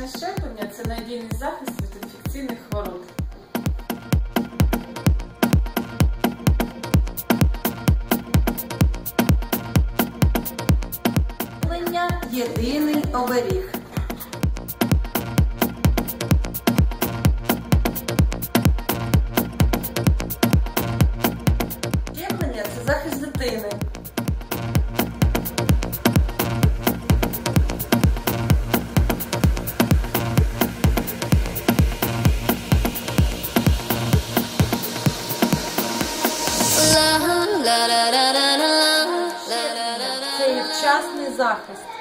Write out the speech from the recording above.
Профілактичне щеплення це надійний захист від інфекційних хвороб. Щеплення єдиний оберіг. Щеплення це захист дитини. Вчасний захист.